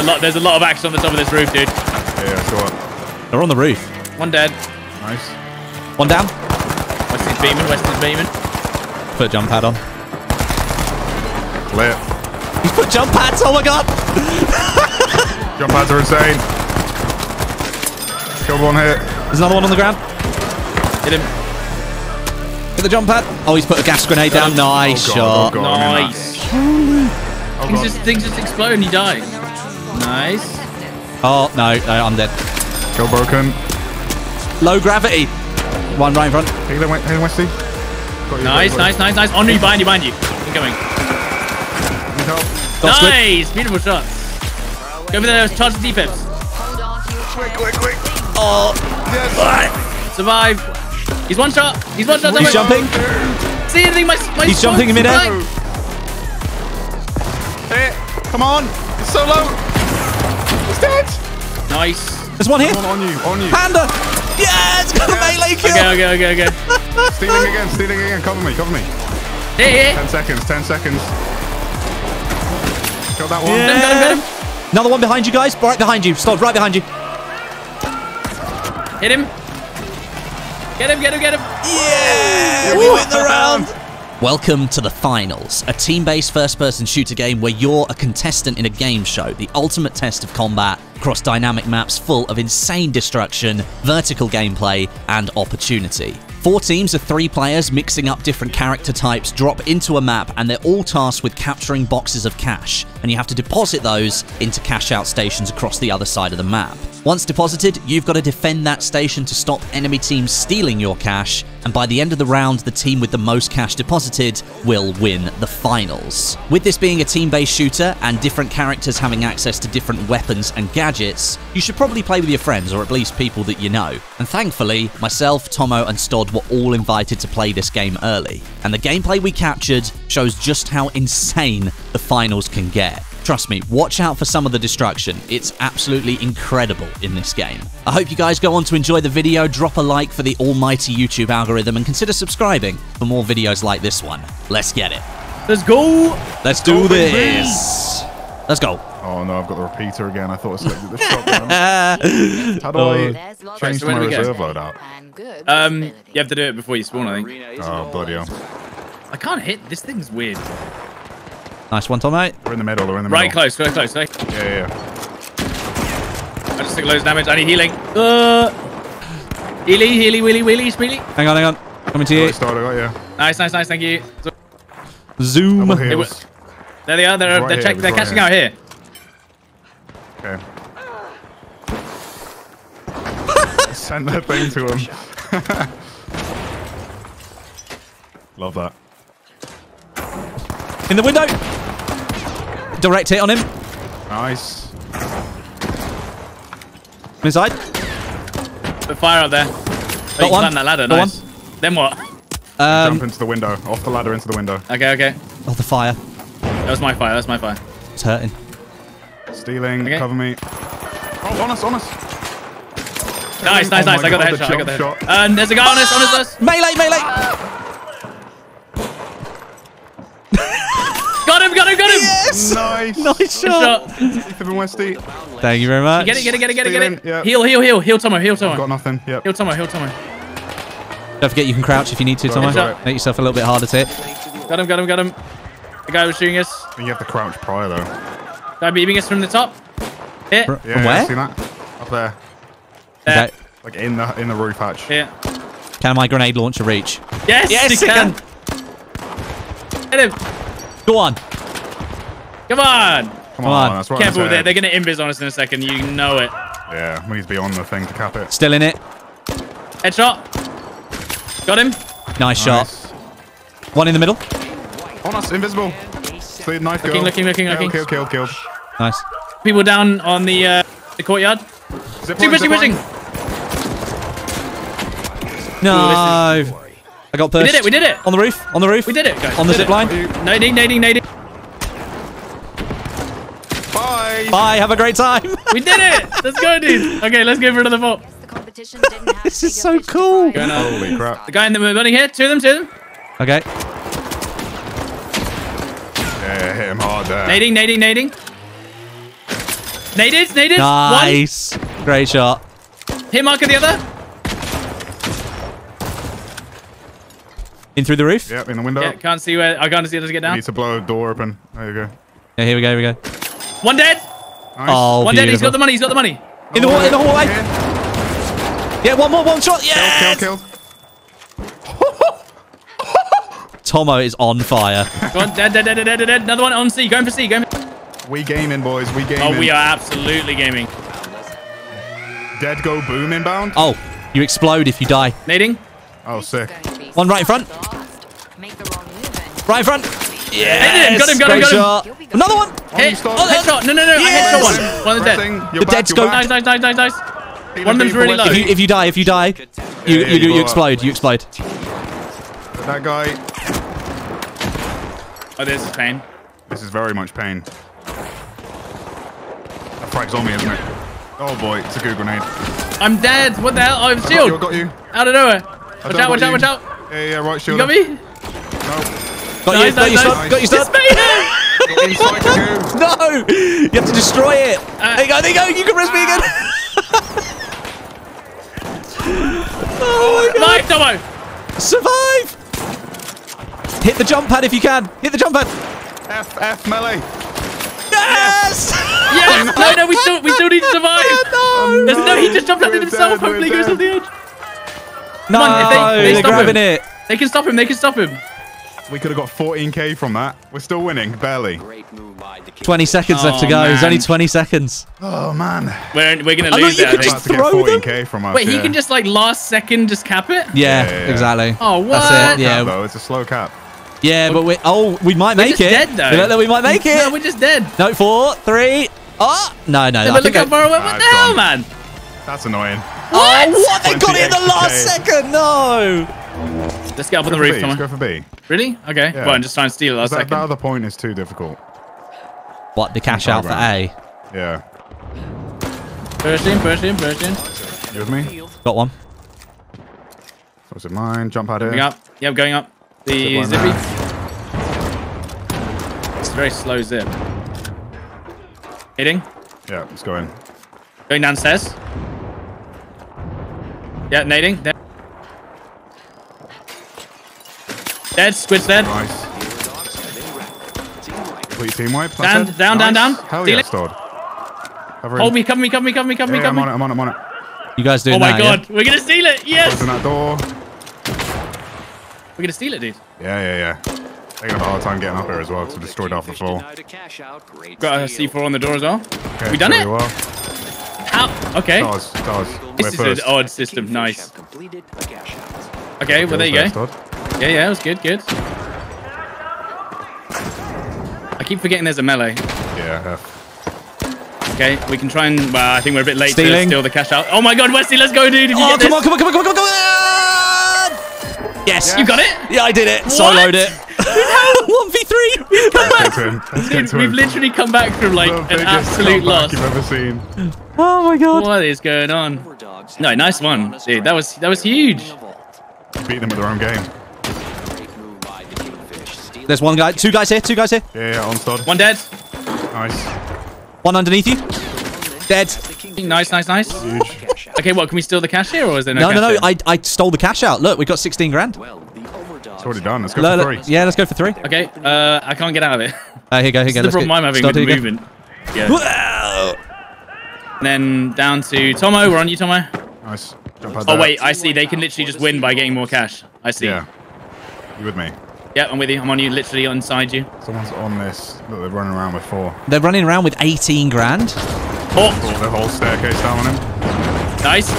a lot. There's a lot of action on the top of this roof, dude. Yeah, let's go. They're on the roof. One dead. Nice. One down. Weston's beaming. Weston's beaming. Put jump pad on. Lit. He's put jump pads. Oh my god. Jump pads are insane. Killed one hit. There's another one on the ground. Hit him. Get the jump pad. Oh, he's put a gas grenade down. Nice Oh, God, shot. oh, God. I'm in Nice. Oh, Things just things just explode and you die. Nice. Oh no, no, I'm dead. Kill broken. Low gravity. One right in front. Hey, there, Wes- hey, Westie. Got you, Nice, nice, nice, nice. On you, behind you, behind you. Incoming. Need help? Good. nice. Beautiful shot. Go over there. Charge the defense. Quick, quick, quick. Oh, Yes. Survive. He's one shot. He's one shot. he's jumping. See anything? My, my He's jumping in smoke's midair. flying. Hit. Come on. It's so low. He's dead. Nice. There's one here. Come on, on you, on you. Panda. Yes, got a melee kill. Okay, okay, okay, okay. Stealing again, stealing again. Cover me, cover me. Hey, hey. 10 seconds, 10 seconds. Kill that one. Yeah. Got him, got him, got him. Another one behind you guys. Right behind you. Stop right behind you. Hit him. Get him, get him, get him. Yeah, we win the round. Welcome to the finals, a team-based first-person shooter game where you're a contestant in a game show, the ultimate test of combat across dynamic maps full of insane destruction, vertical gameplay, and opportunity. Four teams of three players mixing up different character types drop into a map and they're all tasked with capturing boxes of cash, and you have to deposit those into cash out stations across the other side of the map. Once deposited, you've got to defend that station to stop enemy teams stealing your cash, and by the end of the round, the team with the most cash deposited will win the finals. With this being a team-based shooter and different characters having access to different weapons and gadgets, you should probably play with your friends or at least people that you know. And thankfully, myself, Tomo, and Stod were all invited to play this game early, and the gameplay we captured shows just how insane the finals can get. Trust me, watch out for some of the destruction. It's absolutely incredible in this game. I hope you guys go on to enjoy the video, drop a like for the almighty YouTube algorithm, and consider subscribing for more videos like this one. Let's get it. Let's go. Let's do Go, baby. this. Let's go. Oh no, I've got the repeater again. I thought I selected the shotgun. How do I There's lots change so to where my do we go? reserve loadout? and good Um, you have to do it before you spawn, I think. Oh, bloody hell. I can't hit. This thing's weird. Nice one, Tom, mate. We're in the middle, we're in the Right middle. close, very close. Right? Yeah, yeah, yeah. I just took loads of damage. I need healing. Uh, healy, healy, wheelie, wheelie, speedy. Hang on, hang on. Coming to you. Right, started, got you. Nice, nice, nice. Thank you. So, Zoom. Double It there they are. They're, Right they're, here, check, they're right catching here. out here. Okay. Send that thing to him. Love that. In the window. Direct hit on him. Nice. Inside. Put fire out there. Oh, you can one. climb that ladder. Got nice. Then what? Um, Jump into the window. Off the ladder into the window. Okay, okay. oh, the fire. That was my fire. That's my fire. It's hurting. Stealing. Okay. Cover me. Oh, on us, on us. Nice, nice, Oh nice. I got the God, the headshot. I got the jump headshot. And there's a guy on us, on us, on us. Melee, melee. Got him, got him, got him. Yes. Nice. Nice shot. shot. Ethan Westie. Thank you very much. Get it, get it, get it, get it, get it. Stealing, yeah. Heal, heal, heal. Heal Tomo, heal Got nothing. Yep. Heal Tomo, heal Tomo. Don't forget you can crouch if you need to, Tomo. Sorry. Make yourself a little bit harder to hit. Got him, got him, got him. The guy was shooting us. You have to crouch prior though. Guy beaming us from the top. Hit. Fr- Yeah, From yeah, where? see that? Up there. There. Okay. Like in the in the roof hatch. Hit. Can my grenade launcher reach? Yes, Yes, he it can. Hit him. Go on. Come on. Come Come on, on. that's what Careful I with it. They're going to invis on us in a second. You know it. Yeah, we need to be on the thing to cap it. Still in it. Headshot. Got him. Nice shot. One in the middle. On us, invisible. See the knife Looking, go. looking, looking, Kill, looking. Kill, kill, kill. Nice. People down on the uh, the courtyard. Zip Pushing, line, pushing, zip pushing. line. No. I got pushed. We did it, we did it. On the roof. On the roof. We did it, guys. On the Did zip line. Nading, nading, nading. Bye. Bye. Have a great time. We did it. Let's go, dude. Okay, let's go for another vault. The competition didn't have This is so cool. fry. Going up. Holy crap. The guy in the building here. Two of them, two of them. okay. Yeah, hit him hard there. Nading, nading, nading. Naded, naded. Nice. Great shot. One. Hit marker the other. In through the roof. Yep, in the window. Yeah, can't see where. I can't see how to get down. Need to blow a door open. There you go. Yeah, here we go. Here we go. One dead. Nice. Oh, One dead. He's beautiful. got the money. He's got the money. In the hall- in the hallway. Yeah. Yeah, one more, one shot. Yes. Kill, kill, Kill. Tomo is on fire. Go on. Dead, dead, dead, dead, dead, dead. Another one on C. Going for C. Going for... We gaming, boys. We oh, gaming. Oh, we are absolutely gaming. Dead go boom inbound. Oh, you explode if you die. Nading. Oh, sick. One right in front. Make the wrong move and Right in front. Hit him. Got him, got him, got him. Another one. Hit. stop. Oh, headshot. No, no, no. Yes. I headshot one. One is dead. You're The back, dead you're scope. Nice, nice, nice, nice, nice. One of them's really let's low. If you, if you die, if you die, you Yeah, you, you, you you blow explode. You explode. That guy. Oh, this is pain. This is very much pain. That frag's on me, isn't it? Oh boy, it's a good grenade. I'm dead. What the hell? Oh, I have I got you, I shield. got you. Out of nowhere. Watch out, watch got out, watch out. Yeah, yeah, right, You got me? No. Got Nice, you. Got you. nice, Stop. nice. Got you. Just Stop. made it. Inside you. No! You have to destroy it. Uh, there you go. There you go. You can press me again. oh my Live, Tomo. god! Survive! Hit the jump pad if you can. Hit the jump pad. F, F melee. Yes! Yes. No, no, we still, we still need to survive. no! There's no, he just jumped out We're himself. dead, Hopefully, he goes dead. off the edge. No, on, if they- they are stop grabbing him. it. They can stop him. They can stop him. We could have got 14k from that. We're still winning, barely. 20 seconds left to Oh, go. There's oh, only 20 seconds. Oh man. We're, we're gonna I lose thought you it. I could think. About to get throw them? 14k from us. Wait, he can just like last second just cap it. Yeah, Yeah, yeah, yeah. exactly. Oh, That's what? it. Yeah, Yeah, though, it's a slow cap. yeah, but we oh, we might make We're make just it. dead though. We, we might make it. No, we're just dead. No, four, three. Oh, no, no. But I look think how I- far away. What the hell, man? That's annoying. Oh, what? what? They got it in the last second. No. Let's get up on the for roof, B. Let's go for B. Really? Okay. Yeah. Well, I'm just trying to steal it last That, that other point is too difficult. What? The cash out for A. Yeah. Push in, push in, push in. You with me? Got one. Was it mine? Jump out here. Going up. Yep, going up. The one zippy. there. It's a very slow zip. Hitting. Yeah, let's go in. Going downstairs. Yeah, nading. Dead. Dead. Squid's dead. Nice. Complete team wipe. that's Down, it. down, down, Nice. down. Hell Steal yeah, it. Stod. Cover in. Hold me, cover me, cover me, cover me, cover me, I'm on it. I'm on it, I'm on it. You guys doing that, Oh my that? yeah? god, we're gonna steal it. Yes, Closing that door. we're gonna steal it, dude. Yeah, yeah, yeah. They're gonna have a hard time getting up here as well because we destroyed half the floor. Got a C4 on the door as well. Okay, We done it? Well. How? Okay. Stars, stars. This We're is first. an odd system. Nice. Okay, well there you go. Stod. Yeah, yeah, it was good, good. I keep forgetting there's a melee. Yeah, Okay, we can try and. Well, I think we're a bit late to Stealing. steal the cash out. Oh my god, Wesley, let's go, dude. Did you Oh, get come on, this? come on, come on, come on, come on, come on! Yes. You got it? Yeah, I did it. What? Soloed it. 1v3. Let's get to him. Let's get Dude, we've literally come back from like an absolute loss. you've ever seen. oh my god. What is going on? No, nice one, dude. That was that was huge. Beat them at their own game. There's one guy. Two guys here. Two guys here. Yeah, yeah, on Stod. One dead. Nice. One underneath you. Dead. Nice, nice, nice. Huge. Okay, what? Can we steal the cash here, or is there no? No, no, cash no. here? I, I stole the cash out. Look, we got 16 grand. It's already done. Let's go Look, for look. three. Yeah, let's go for three. Okay, uh, I can't get out of it. Uh, here you go. Here you This go. is the problem I'm having Start, with here you go. movement. Yeah. Wow. And then down to Tomo. We're on you, Tomo. Nice. Jump out Oh there. wait, I see. They can literally just win by getting more cash. I see. Yeah. You with me? Yeah, I'm with you. I'm on you, literally inside you. Someone's on this that they're running around with four. They're running around with 18 grand. Oh, The whole staircase down on him. nice.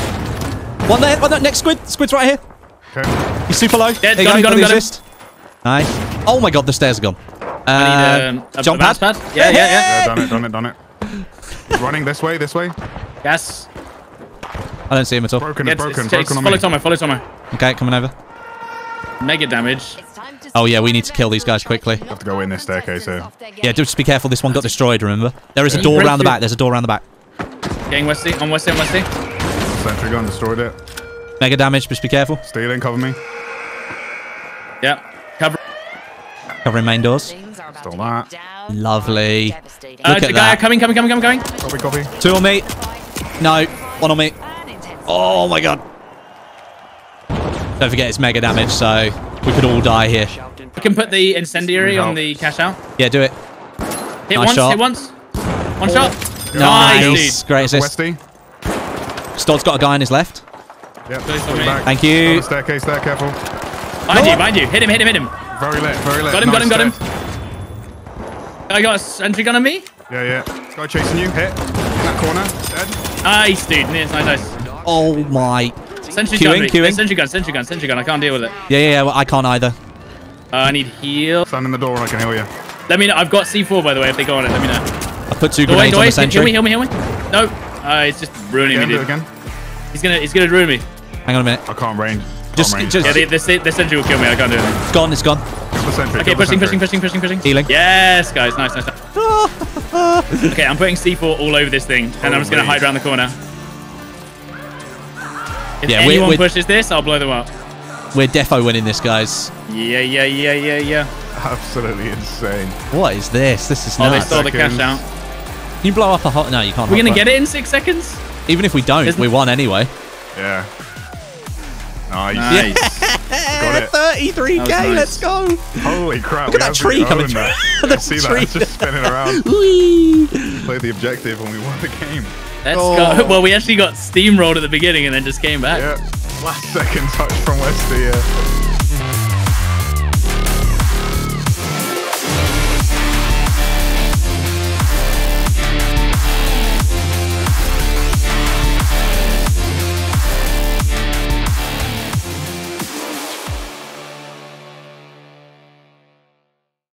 One there. One there. Next squid. Squid's right here. Okay. He's super low. Dead, There got go, him, got got him, the got him. Nice. Oh my god, the stairs are gone. I Uh, need um, a, jump a pad. pad. Yeah, yeah, yeah. Yeah, done it, done it, done it. running this way, this way. Yes. I don't see him at all. Broken, Yeah, it's broken, it's- broken it's- on follow me. Tomo. Follow Tomo. Okay, coming over. Mega damage. It's time to Oh, yeah, we need to kill these guys quickly. Have to go in this staircase here. Yeah, just be careful. This one got destroyed. Remember, there is a door around the back. There's a door around the back. Getting Westie On Westie On Wesley. Sentry gun destroyed it. Mega damage. Just be careful. Stealing, cover me. Yeah. Cover. Covering main doors. Things are about Stole that. Lovely. Devastating. Uh, Look at guy that. coming, coming, coming, coming, coming. Copy, copy. Two on me. No, one on me. Oh my god. Don't forget it's mega damage, so we could all die here. I can put the incendiary on the cash out. Yeah, do it. Hit Nice once, shot. hit once. One shot. Nice. Nice, dude. Great assist. Westie. Stod's got a guy on his left. Yep. Close on pull me. back. Thank On you. the staircase there, careful. Behind you, behind you. Hit him, hit him, hit him. Very lit, very lit. Got him, got him, got him. I got a sentry gun on me. Yeah, yeah. This guy chasing you. Hit. In that corner. Dead. Nice, dude. Nice, nice, nice. Oh my. Sentry Queuing, gun, me. queuing. Sentry gun, sentry gun, sentry gun. I can't deal with it. Yeah, yeah, yeah. Well, I can't either. Uh, I need heal. Stand in the door and I can heal you. Let me know. I've got C4 by the way. If they go on it, let me know. I put two Go away, grenades go on away. the Heal me, heal me, heal me. No. Uh, it's just ruining Again, me, do it dude. again. He's gonna, he's gonna ruin me. Hang on a minute. I can't range. Can't Just- range. just- Yeah, the, the, the sentry will kill me. I can't do it. It's gone, it's gone. The sentry. Okay, kill the pushing, pushing, pushing, pushing, pushing. Healing. Yes, guys. Nice, nice. nice. okay, I'm putting C4 all over this thing, and I'm just gonna Holy. hide around the corner. If Yeah, we're- anyone we're- pushes this, I'll blow them up. We're defo winning this, guys. Yeah, yeah, yeah, yeah, yeah. Absolutely insane. What is this? This is Oh, they stole the cash out. Can you blow up a hot? No, you can't. We're gonna get it in six seconds. Even if we don't, Isn't- we won anyway. Yeah. Nice. Nice. Got it. 33k, nice. let's go. Holy crap. Look at we that tree coming owned through. that. The I see tree. that. It's just spinning around. Whee! Played the objective and we won the game. Let's Oh. go. Well, we actually got steamrolled at the beginning and then just came back. Yeah. Last second touch from Westie. Yeah.